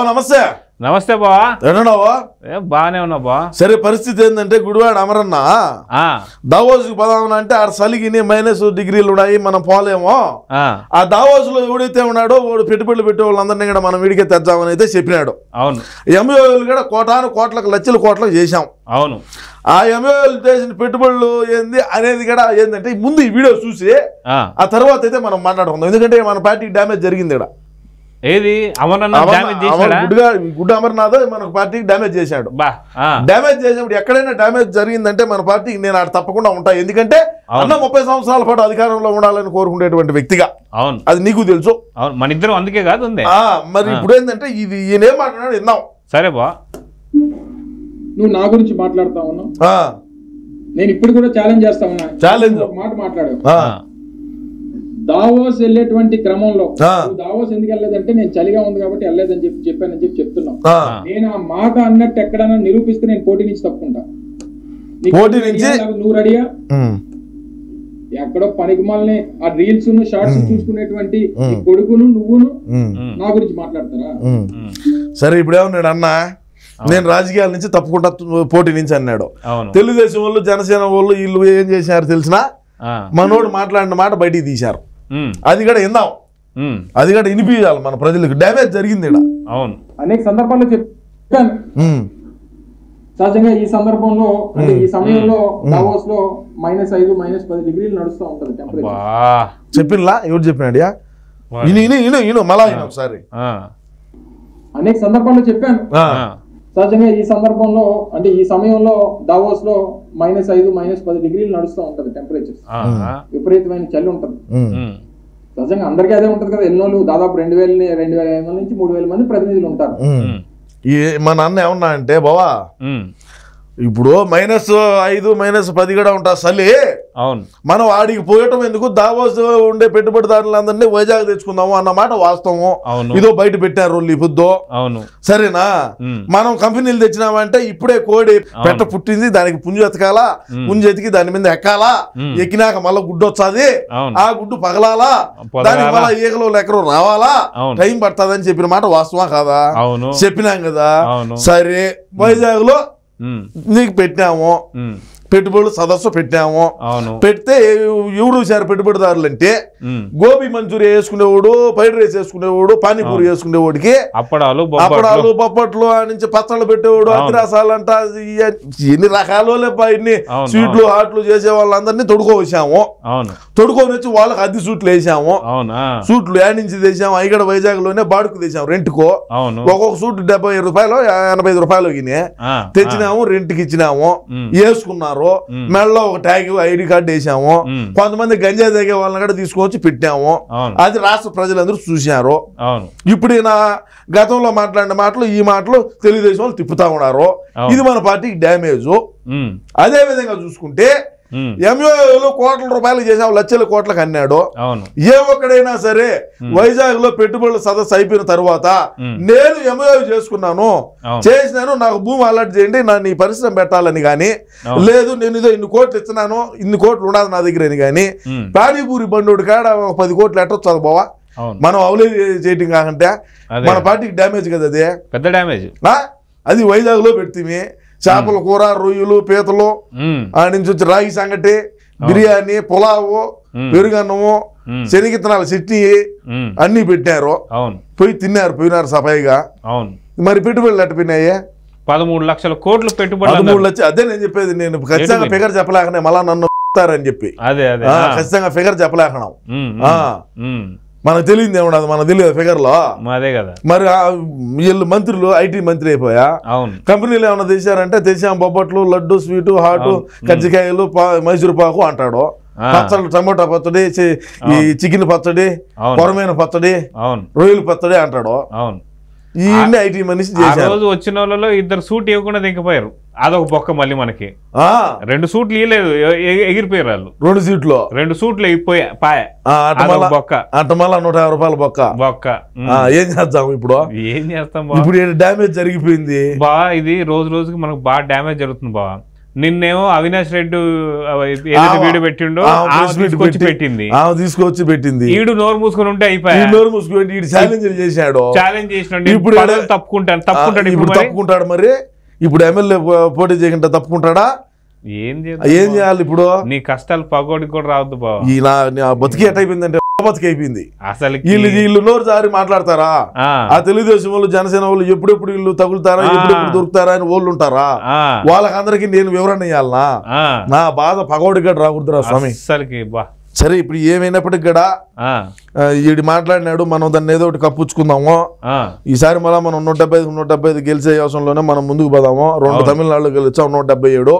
బావ నమస్తే. నమస్తే బావా. బాగానే ఉన్నా బా సరే పరిస్థితి ఏంటంటే గుడివాడ అమరన్న. ఆ, దావోస్కి పదామని అంటే ఆడ సలిగిని మైనస్ డిగ్రీలు ఉన్నాయి మనం పోలేమో. ఆ, ఆ దావోస్లో ఎవడైతే ఉన్నాడో వాడు పెట్టుబడులు పెట్టే వాళ్ళందరినీ కూడా మనం వీడికే తెద్దామని అయితే చెప్పినాడు. అవును. ఎంఓలు కూడా కోటాను కోట్లకు లక్షల కోట్లకు చేశాం. అవును. ఆ ఎంఓలు చేసిన పెట్టుబడులు ఏంది అనేది కూడా ఏంటంటే ముందు ఈ వీడియో చూసి ఆ, ఆ తర్వాత అయితే మనం మాట్లాడుకుందాం. ఎందుకంటే మన పార్టీకి డ్యామేజ్ జరిగింది ఇక్కడ. ఏది? గుడ్డ అమర్నాథ్ మన పార్టీకి డ్యామేజ్ చేశాడు. డ్యామేజ్ చేసినప్పుడు ఎక్కడైనా డ్యామేజ్ జరిగిందంటే మన పార్టీకి నేను ఆడ తప్పకుండా ఉంటా. ఎందుకంటే అన్న ముప్పై సంవత్సరాల పాటు అధికారంలో ఉండాలని కోరుకునేటువంటి వ్యక్తిగా. అవును. అది నీకు తెలుసు. అవును మన ఇద్దరం అందుకే కాదు మరి ఇప్పుడు ఏంటంటే ఇది ఈయన ఏం మాట్లాడాడు విన్నాం. సరే బా. నువ్వు నా గురించి మాట్లాడుతా ఉన్నావు. ఆ, నేను ఇప్పుడు కూడా ఛాలెంజ్ చేస్తా ఉన్నా. Challenge? ఒక మాట మాట్లాడు. ఆ, దావోస్ వెళ్ళేటువంటి క్రమంలో దావోస్ ఎందుకు వెళ్ళలేదంటే నేను చలిగా ఉంది కాబట్టి వెళ్ళలేదని చెప్పి చెప్పానని చెప్పి చెప్తున్నావు. ఆ. నేను ఆ మాట అన్నట్టు ఎక్కడైనా నిరూపిస్తే నేను పోటీ నుంచి తప్పుకుంటా. పోటీ? నుంచి? నువ్వు రెడీయా ఎక్కడో పనికిమాలని ఆ రీల్స్ షార్ట్స్ చూసుకునేటువంటి. కొడుకును నువ్వును నా గురించి మాట్లాడతారా? సరే ఇప్పుడు ఏమన్నాడు అన్న. నేను రాజకీయాల నుంచి తప్పుకుంటా పోటీ నుంచి అన్నాడు. తెలుగుదేశం వాళ్ళు జనసేన వాళ్ళు వీళ్ళు ఏం చేశారు తెలిసినా? మనోడు మాట్లాడిన మాట బయటికి తీశారు. అది కూడా విందాం ఉమ్, అది కూడా వినిపించాలి మన ప్రజలకు. డ్యామేజ్ జరిగింది ఇక్కడ అవును. అనేక సందర్భాల్లో చెప్పాను. సహజంగా ఈ సందర్భంలో అంటే ఈ సమయంలో దావోస్లో మైనస్ ఐదు మైనస్ పది డిగ్రీలు నడుస్తూ ఉంటది టెంపరేచర్ చెప్పినలా? ఎవరు చెప్పినాడు ఇను ఇను ఇను ఇను మళ్ళా ఒకసారి. ఆ, అనేక సందర్భాల్లో చెప్పాను. సహజంగా ఈ సందర్భంలో అంటే ఈ సమయంలో దావోస్లో మైనస్ ఐదు మైనస్ పది డిగ్రీలు నడుస్తూ ఉంటది టెంపరేచర్ ఆ, విపరీతమైన చలి ఉంటది. సహజంగా అందరికీ అదే ఉంటది కదా ఎన్నోళ్ళు దాదాపు రెండు వేల రెండు వేల ఐదు వందల నుంచి మూడు వేల మంది ప్రతినిధులు ఉంటారు. మా నాన్న ఏమన్నా అంటే బావా ఇప్పుడు మైనస్ ఐదు మైనస్ పది కూడా ఉంటా చలి అవును. మనం ఆడికి పోయటం ఎందుకు? దావోస్ ఉండే పెట్టుబడిదారులందరినీ వైజాగ్ తెచ్చుకుందాము అన్న మాట వాస్తవం అవును. ఇదో బయట పెట్టారు వాళ్ళు ఈ పొద్దు అవును. సరేనా? మనం కంపెనీలు తెచ్చినామంటే ఇప్పుడే కోడి పెట్ట పుట్టింది దానికి పుంజు ఎతకాలా. పుంజు ఎతికి దాని మీద ఎక్కాలా. ఎక్కినాక మళ్ళీ గుడ్డు వచ్చాది ఆ గుడ్డు పగలాలా. దానికి మళ్ళీ ఈగలు లెక్కలు రావాలా. టైం పడుతుందని చెప్పిన మాట వాస్తవా కాదా? చెప్పినాం కదా. సరే వైజాగ్లో నీకు పెట్టినాము. పెట్టుబడులు సదస్సు పెట్టాము. పెడితే ఎవరు సార్ పెట్టుబడిదారులు అంటే గోబీ మంచూరి వేసుకునేవాడు ఫ్రైడ్ రైస్ వేసుకునేవాడు పానీపూరి వేసుకునేవాడికి అప్పడాలు అప్పడాలు పప్పట్లు ఆ నుంచి పచ్చళ్ళు పెట్టేవాడు. అతిరాసాలు అంట ఎన్ని రకాలు ఇన్ని స్వీట్లు హాట్లు చేసే వాళ్ళందరినీ తొడుకో వచ్చాము అవును. తొడుకొని వచ్చి వాళ్ళకి అద్దె సూట్లు వేసాము. సూట్లు యాడ్ నుంచి తెచ్చాము ఐగడ వైజాగ్లోనే బాడుకు తెచ్చాము రెంట్కో. ఒక్కొక్క సూట్ డెబ్బై రూపాయలు ఎనభై ఐదు రూపాయలు తెచ్చినాము రెంట్కి ఇచ్చినాము. వేసుకున్నారు. ఉమ్. మెడలో ఒక ట్యాగ్ ఐడి కార్డు వేసాము. కొంతమంది గంజా తాగే వాళ్ళని కూడా తీసుకొచ్చి పెట్టాము. అది రాష్ట్ర ప్రజలందరూ చూశారు. ఇప్పుడు ఈయన గతంలో మాట్లాడిన మాటలు ఈ మాటలు తెలుగుదేశం వాళ్ళు తిప్పుతా ఉన్నారు. ఇది మన పార్టీకి డ్యామేజ్ అదే విధంగా చూసుకుంటే ఎంఓఏలు కోట్ల రూపాయలు చేసాము లక్షల కోట్లకు అన్నాడు ఏ ఒక్కడైనా సరే వైజాగ్లో పెట్టుబడుల సదస్సు అయిపోయిన తర్వాత. నేను ఎంఓఏ చేసుకున్నాను. చేసినాను నాకు భూమి అలర్ట్ చేయండి నా నీ పరిశ్రమ పెట్టాలని కానీ. లేదు నేను ఇదో ఇన్ని కోట్లు ఇస్తున్నాను ఇన్ని కోట్లు ఉండదు నా దగ్గర అని కానీ పానీపూరి బండోడు కాడ ఒక పది కోట్లు ఎట్టొచ్చు బావా మనం అవలే చేయటం కాకంటే. మన పార్టీకి డ్యామేజ్ కదా అది పెద్ద డ్యామేజ్? అది వైజాగ్లో పెడితే చేపల కూర రొయ్యలు పీతలు ఆ నుంచి వచ్చి రాగి సంగటి బిర్యానీ పులావు. పెరుగన్నము శనగిత్తనాల చట్నీ అన్నీ పెట్టారు. అవును. పోయి తిన్నారు పోయినారు సఫాయిగా అవును. మరి పెట్టుబడులు ఎట్ట పోయినాయి? పదమూడు లక్షల కోట్లు పదమూడు. లక్షలు అదే నేను చెప్పేది నేను ఖచ్చితంగా? ఫిగర్ చెప్పలేకనే మళ్ళా నన్ను అని చెప్పి. ఖచ్చితంగా ఫిగర్ చెప్పలేకనాం మనకు తెలియదు ఏమన్నది మనకు తెలియదు ఫిగర్లో ఉమ్, అదే కదా. మరి వీళ్ళు మంత్రులు ఐటీ మంత్రి అయిపోయా? అవును. కంపెనీలు ఏమైనా తెచ్చారంటే తెచ్చాం బొబ్బట్లు లడ్డు స్వీటు హాటు. కజ్జికాయలు పా- మైసూరు పాకు అంటాడు. ఆ. పచ్చళ్ళు టమోటా పచ్చడి ఈ చికెన్ పచ్చడి. కొరమైన పచ్చడి అవును. రొయ్యల పచ్చడి అంటాడు. అవును. ఐటీ మనిషి రోజు వచ్చిన వాళ్ళలో ఇద్దరు సూట్ ఇవ్వకుండా దింకపోయారు అదొక బొక్క మళ్ళీ మనకి. ఆ, రెండు సూట్లు ఇవ్వలేదు ఎగిరిపోయారు వాళ్ళు. రెండు సీట్లు. రెండు సూట్లు ఇప్పోయా పాయ బొక్క. నూట యాభై రూపాయల బొక్క. బొక్క. ఏం చేద్దాం ఇప్పుడు? ఏం చేస్తాం ఇప్పుడు డ్యామేజ్ జరిగిపోయింది. బా ఇది రోజు రోజుకి మనకు బాగా డ్యామేజ్ జరుగుతుంది బా నిన్నేమో అవినాష్ రెడ్డి వీడియో పెట్టిండో తీసుకొచ్చి పెట్టి- పెట్టింది. తీసుకొచ్చి పెట్టింది. ఈడు నోరు మూసుకొని ఉంటే అయిపోయా? నోరు మూసుకొని ఈడు ఛాలెంజ్ చేశాడు. ఛాలెంజ్ ఇప్పుడు తప్పుకుంటాను. తప్పుకుంటాడు ఇప్పుడు తప్పుకుంటాడు మరి. ఇప్పుడు ఎమ్మెల్యే పోటీ చేయకుండా తప్పుకుంటాడా? ఏం ఏం చేద్దాం చేయాలి ఇప్పుడు? నీ కష్టాలు పగోడికి కూడా రావద్దు నా నా బతికి ఎట్టయిపోయిందంటే బతికి అయిపోయింది అసలు వీళ్ళు వీళ్ళు నోరు జారి మాట్లాడతారా? ఆ. తెలుగుదేశం వాళ్ళు జనసేన వాళ్ళు ఎప్పుడెప్పుడు వీళ్ళు తగులుతారా. ఎప్పుడెప్పుడు దొరుకుతారా అని వాళ్ళు ఉంటారా? వాళ్ళకందరికి నేను వివరణ ఇవ్వాలనా నా బాధ పగోడి గడ రాకూడదురా స్వామి. అసలుకి బా. సరే ఇప్పుడు ఏమైనప్పటికి కూడా ఈడు మాట్లాడినాడు మనం దాన్ని ఏదో ఒకటి కప్పుచ్చుకుందాము. ఈసారి మళ్ళీ మనం నూట డెబ్బై ఐదు నూట డెబ్బై ఐదు గెలిచే అవసరంలోనే మనం ముందుకు పోదాము. రెండు. తమిళనాడులో గెలిచాం నూట డెబ్బై ఏడు.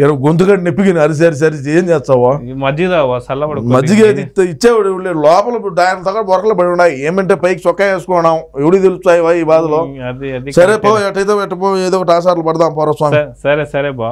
ఇరవై గొంతుగడ్డి నెప్పికి అరిసి అరిసి అరిసి ఏం చేస్తావో? ఈ మజ్జిగ ఇచ్చేవాడు లేడు. లోపల ఆయన దగ్గర బొరకలు పడి ఉన్నాయి. ఏమంటే పైకి చొక్కా వేసుకున్నాం. ఎవడి తెలుస్తాయి ఈ బాధలో? సరే పో ఎటైతే ఎట్ట పో ఏదో ఒకటి ఆసార్లు పడదాం పోరా స్వామి. సరే సరే సరే బా.